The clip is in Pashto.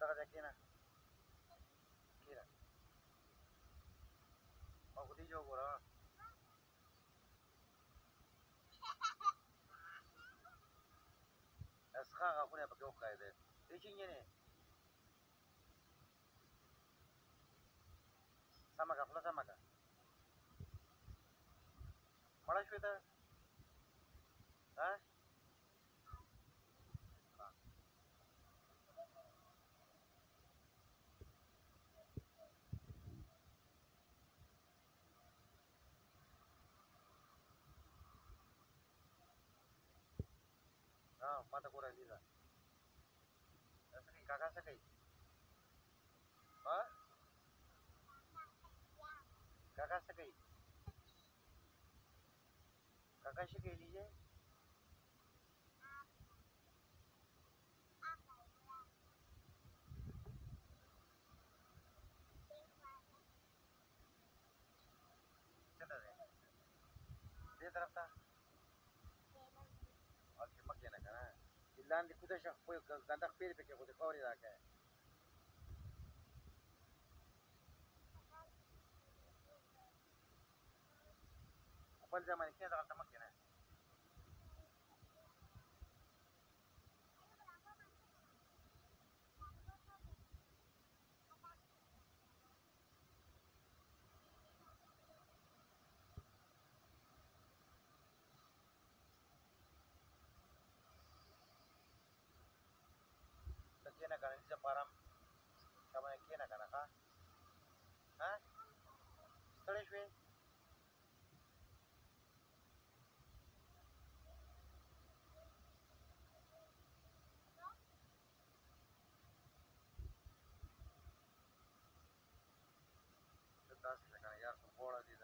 او خدي جو ګورا اسخه غونه په کوم ځای ده هیڅ نه سمګه خپل سمګه مړ شوې ته ها माता कोरा लिहिला असं काही काका असं काही हा काका असं काही काकाशी काही लिहिजे तरफ था और चिपक जाना करा لاندې کوزه شه خو ګنده خپلې پکې خو د خاورې راکړه خپل ځای باندې کېنه دغلته مه کېنه کرنیز فارم کمنه کېنه که نه ښه ها ستړی شوې داسې ده که نه یار څه غوړه دي